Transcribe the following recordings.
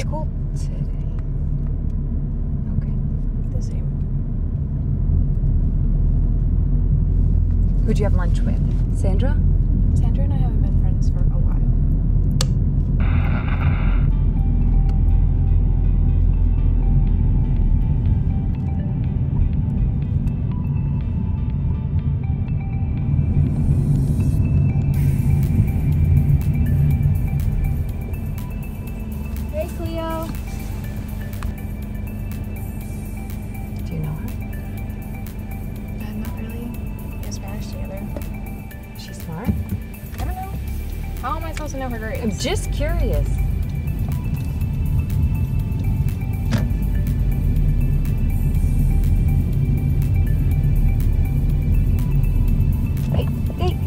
School today? Okay. The same. Who'd you have lunch with? Sandra? Just curious. Hey, hey.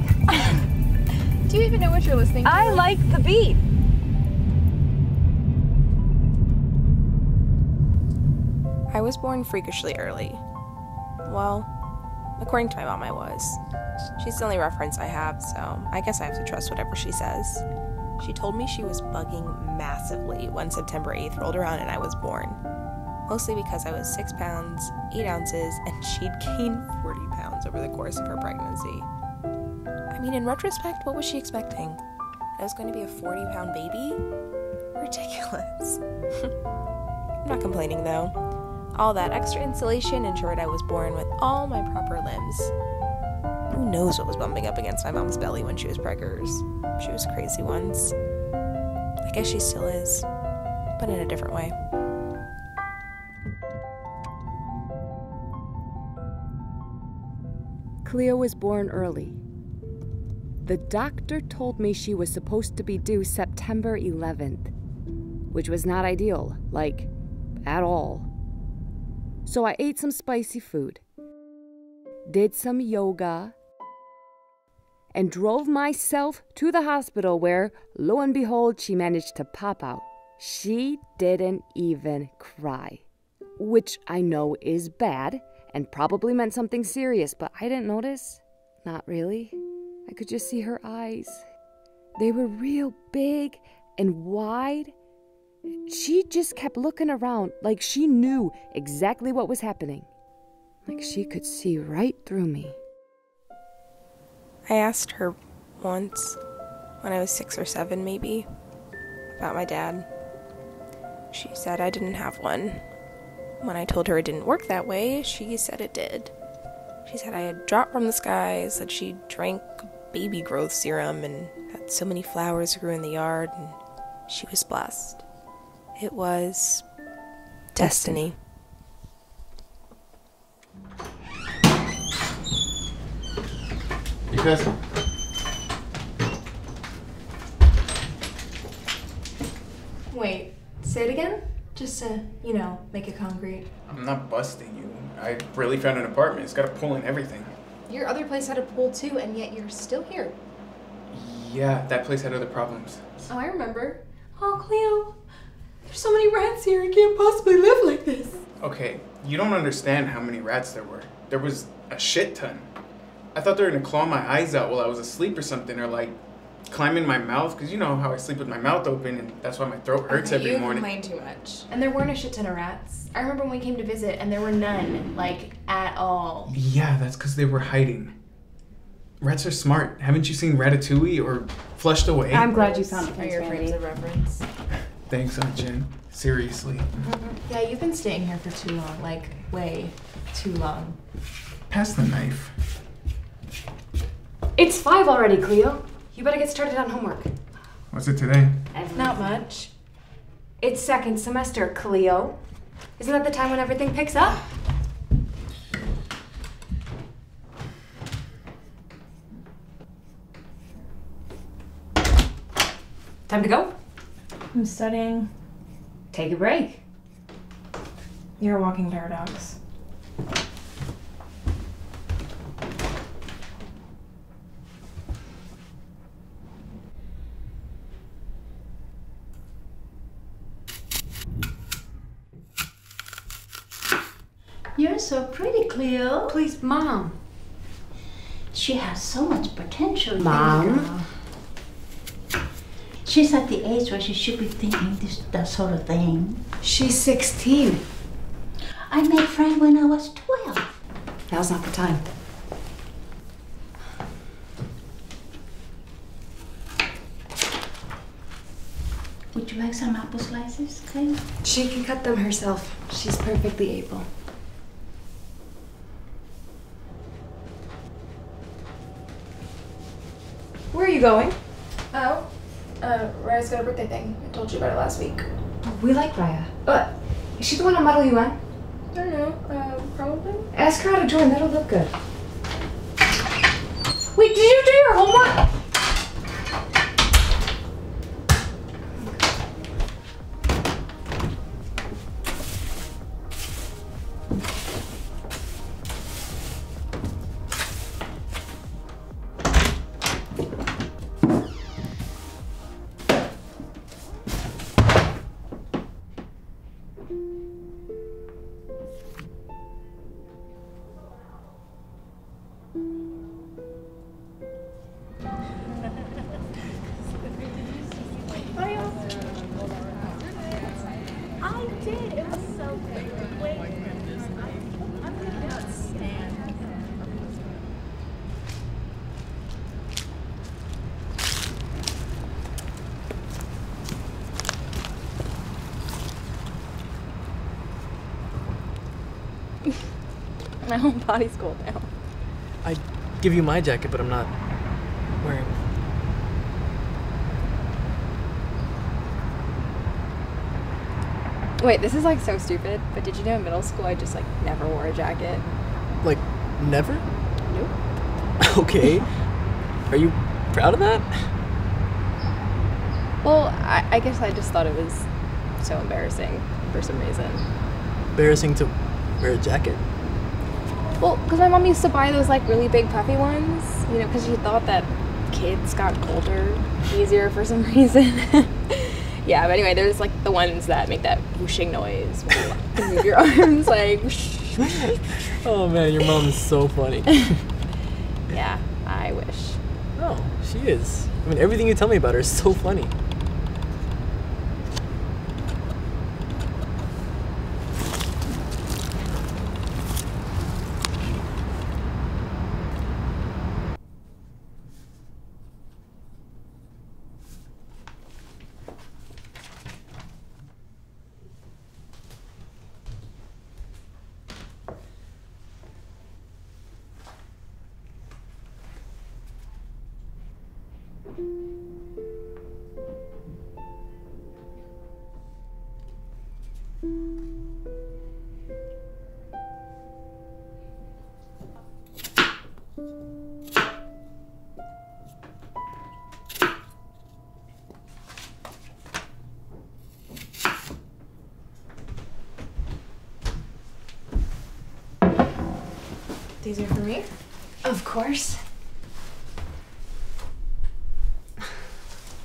Do you even know what you're listening to? I like the beat. I was born freakishly early. Well, according to my mom, I was. She's the only reference I have, so I guess I have to trust whatever she says. She told me she was bugging massively when September 8th rolled around and I was born. Mostly because I was 6 pounds, 8 ounces, and she'd gained 40 pounds over the course of her pregnancy. I mean, in retrospect, what was she expecting? I was going to be a 40 pound baby? Ridiculous. I'm not complaining though. All that extra insulation ensured I was born with all my proper limbs. Knows what was bumping up against my mom's belly when she was preggers? She was crazy once. I guess she still is, but in a different way. Clio was born early. The doctor told me she was supposed to be due September 11th, which was not ideal, like, at all. So I ate some spicy food, did some yoga, and drove myself to the hospital where, lo and behold, she managed to pop out. She didn't even cry, which I know is bad and probably meant something serious, but I didn't notice. Not really. I could just see her eyes. They were real big and wide. She just kept looking around like she knew exactly what was happening. Like she could see right through me. I asked her once, when I was six or seven maybe, about my dad. She said I didn't have one. When I told her it didn't work that way, she said it did. She said I had dropped from the skies, that she drank baby growth serum, and that so many flowers grew in the yard, and she was blessed. It was destiny. You guys, Wait, say it again? Just to, you know, make it concrete. I'm not busting you. I really found an apartment. It's got a pool and everything. Your other place had a pool too, and yet you're still here. Yeah, that place had other problems. Oh, I remember. Oh, Clio, there's so many rats here. I can't possibly live like this. Okay, you don't understand how many rats there were. There was a shit ton. I thought they were gonna claw my eyes out while I was asleep or something, or like climb in my mouth, because you know how I sleep with my mouth open, and that's why my throat hurts every you morning. complain too much. And there weren't a shit ton of rats. I remember when we came to visit, and there were none, like at all. Yeah, that's because they were hiding. Rats are smart. Haven't you seen Ratatouille or Flushed Away? I'm glad you found it. Are your frames a reference? Thanks, Aunt Jen. Seriously. Mm-hmm. Yeah, you've been staying here for too long. Like, way too long. Pass the knife. It's five already, Clio. You better get started on homework. What's it today? Not much. It's second semester, Clio. Isn't that the time when everything picks up? Time to go. I'm studying. Take a break. You're a walking paradox. You're so pretty, Clio. Please, Mom. She has so much potential. Mom? She's at the age where she should be thinking this that sort of thing. She's 16. I made friends when I was 12. Now's not the time. Would you like some apple slices, Clay? She can cut them herself. She's perfectly able. Where are you going? Oh, uh, Raya's got a birthday thing. I told you about it last week. We like Raya. But is she the one to model you on? I don't know, uh, probably? Ask her how to join. That'll look good. Wait, did you do your homework? My whole body's cold now. I'd give you my jacket, but I'm not wearing. Wait, this is like so stupid, but did you know in middle school I just like never wore a jacket? Like, never? Nope. okay. Are you proud of that? Well, I, I guess I just thought it was so embarrassing for some reason. Embarrassing to wear a jacket. Well, because my mom used to buy those like really big puffy ones, you know, because she thought that kids got colder easier for some reason. yeah, but anyway, there's like the ones that make that whooshing noise when you move your arms, like. Oh man, your mom is so funny. yeah, I wish. oh, she is. I mean, everything you tell me about her is so funny. These are for me. Of course.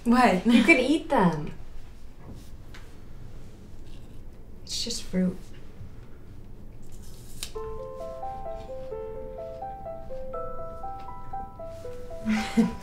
What? You could eat them. It's just fruit.